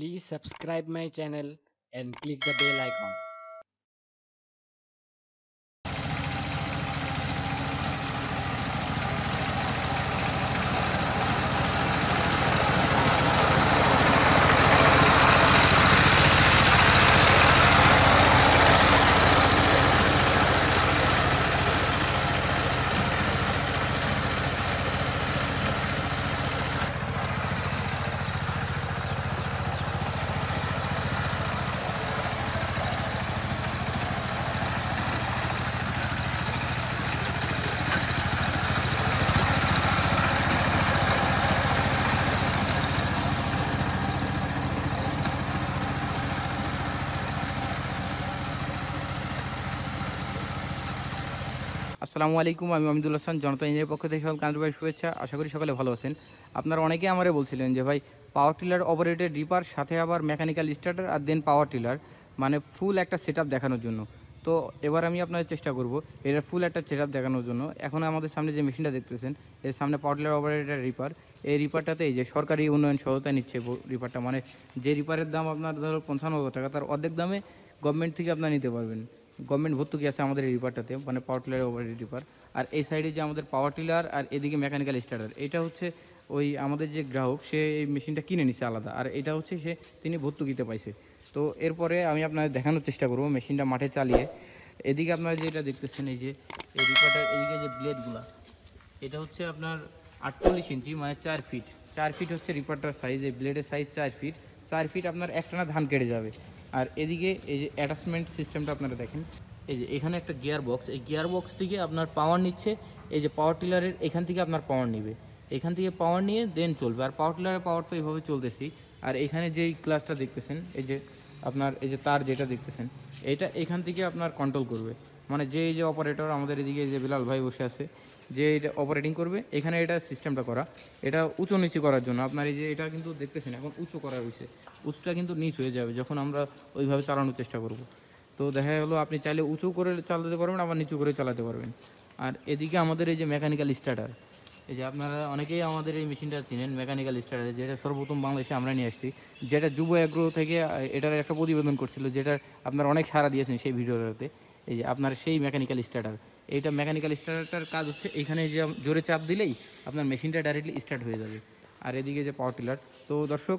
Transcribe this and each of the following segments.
Please subscribe my channel and click the bell icon. আসসালামু আলাইকুম, আমি অমিদুল হাসান, জনতা ইঞ্জিনিয়ার পক্ষ থেকে সকল কান্দ্রবাই শুভেচ্ছা। আশা করি সকলে ভালো আছেন। আপনারা অনেকে আমারে বলছিলেন যে, ভাই পাওয়ার টিলার অপারেটেড রিপার সাথে আবার মেকানিক্যাল স্টার্টার আর দেন পাওয়ার টিলার মানে ফুল একটা সেট দেখানোর জন্য। তো এবার আমি আপনাদের চেষ্টা করব এটার ফুল একটা সেট দেখানোর জন্য। এখন আমাদের সামনে যে মেশিনটা দেখতেছেন, এর সামনে পাওয়ার টিলার অপারেটেড রিপার এই রিপারটাতে এই যে সরকারি উন্নয়ন সহায়তা নিচ্ছে রিপারটা মানে যে রিপারের দাম আপনার ধরো পঞ্চান্ন হাজার টাকা, তার অর্ধেক দামে গভর্নমেন্ট থেকে আপনার নিতে পারবেন। গভর্নমেন্ট ভর্তুকি আছে আমাদের এই রিপারটাতে মানে পাওয়ার টিলার অপারেটেড রিপার। আর এই সাইডে যে আমাদের পাওয়ার টিলার আর এদিকে মেকানিক্যাল স্টার্টার এটা হচ্ছে ওই আমাদের যে গ্রাহক, সে এই মেশিনটা কিনে নিছে আলাদা। আর এটা হচ্ছে সে, তিনি ভর্তুকিতে পাইছে। তো এরপরে আমি আপনাদের দেখানোর চেষ্টা করব মেশিনটা মাঠে চালিয়ে। এদিকে আপনারা যেটা দেখতেছেন, এই যে এই রিপারটার এদিকে যে ব্লেডগুলা এটা হচ্ছে আপনার আটচল্লিশ ইঞ্চি মানে চার ফিট চার ফিট হচ্ছে রিপারটার সাইজ এই ব্লেডের সাইজ চার ফিট চার ফিট আপনার একটানা ধান কেটে যাবে। আর এদিকে এই যে অ্যাটাচমেন্ট সিস্টেমটা আপনারা দেখেন, এই যে এখানে একটা গিয়ার বক্স এই গিয়ার বক্স থেকে আপনার পাওয়ার নিচ্ছে, এই যে পাওয়ার টিলারের এখান থেকে আপনার পাওয়ার নিবে। এখান থেকে পাওয়ার নিয়ে দেন চলবে। আর পাওয়ার টিলারের পাওয়ার তো এইভাবে চলতেছেই আর এখানে যেই ক্লাসটা দেখতেছেন, এই যে আপনার, এই যে তার যেটা দেখতেছেন, এটা এখান থেকে আপনার কন্ট্রোল করবে। মানে যে এই যে অপারেটর আমাদের এদিকে যে বিলাল ভাই বসে আছে যে এটা অপারেটিং করবে, এখানে এটা সিস্টেমটা করা। এটা উঁচু নিচু করার জন্য। আপনার এই যে এটা কিন্তু দেখতেছেন, এখন উঁচু করা হয়েছে উঁচুটা কিন্তু নিচ হয়ে যাবে যখন আমরা ওইভাবে চালানোর চেষ্টা করব। তো দেখা গেলো, আপনি চাইলে উঁচু করে চালাতে পারবেন, আবার নিচু করে চালাতে পারবেন। আর এদিকে আমাদের এই যে মেকানিক্যাল স্টার্টার এই যে আপনারা অনেকেই আমাদের এই মেশিনটা চিনেন মেকানিক্যাল স্টার্টার যেটা সর্বপ্রথম বাংলাদেশে আমরা নিয়ে আসছি। যেটা যুব অ্যাগ্রো থেকে, এটার একটা প্রতিবেদন করছিল যেটা আপনারা অনেক সাড়া দিয়েছেন সেই ভিডিওটাতে। এই যে আপনার সেই মেকানিক্যাল স্টার্টার এইটা মেকানিক্যাল স্টার্টারটার কাজ হচ্ছে এখানে যে জোরে চাপ দিলেই আপনার মেশিনটা ডাইরেক্টলি স্টার্ট হয়ে যাবে। আর এদিকে যে পাওয়ার টিলার তো দর্শক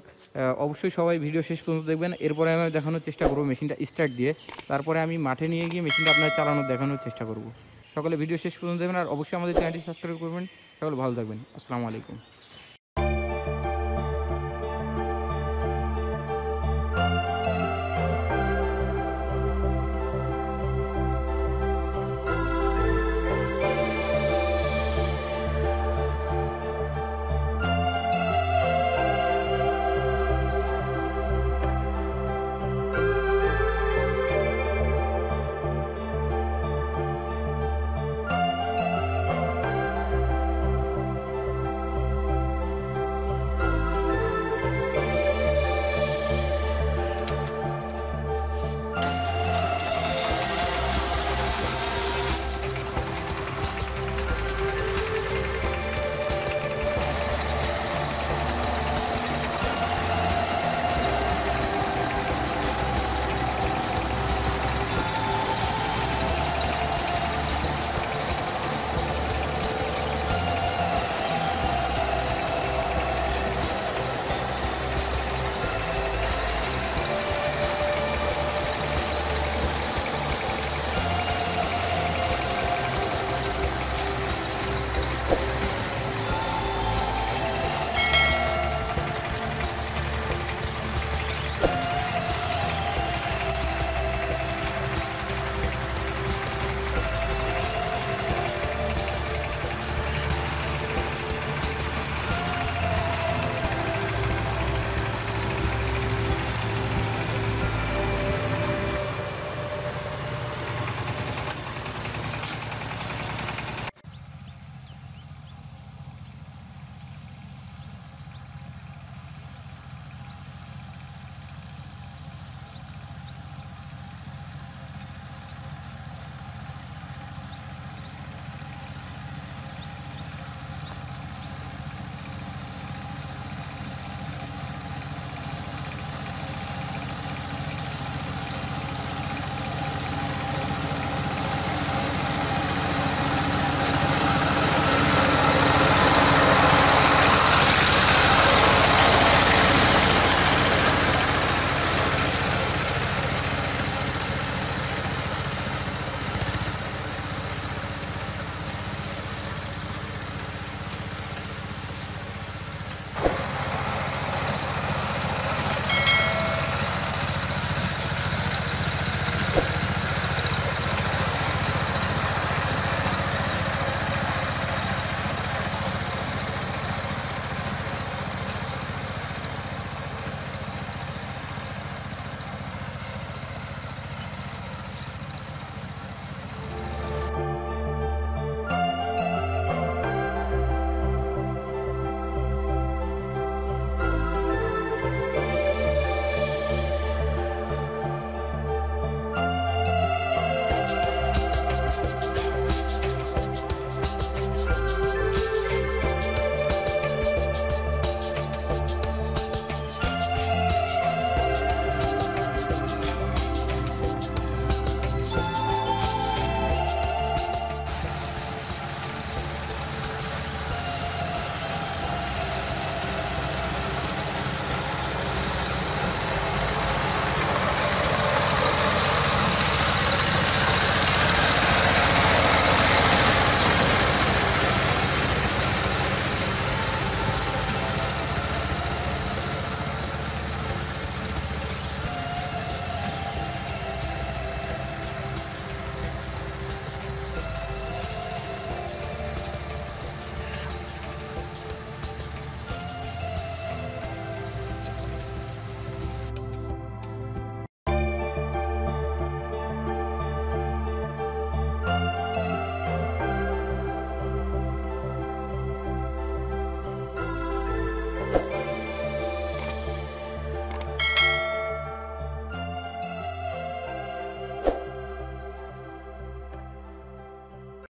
অবশ্যই সবাই ভিডিও শেষ পর্যন্ত দেখবেন। এরপরে আমি দেখানোর চেষ্টা করব মেশিনটা স্টার্ট দিয়ে। তারপরে আমি মাঠে নিয়ে গিয়ে মেশিনটা আপনার চালানোর দেখানোর চেষ্টা করব। সকলে ভিডিও শেষ পর্যন্ত দেখবেন। আর অবশ্যই আমাদের চ্যানেলটি সাবস্ক্রাইব করবেন। সকলে ভালো থাকবেন। আসসালামু আলাইকুম।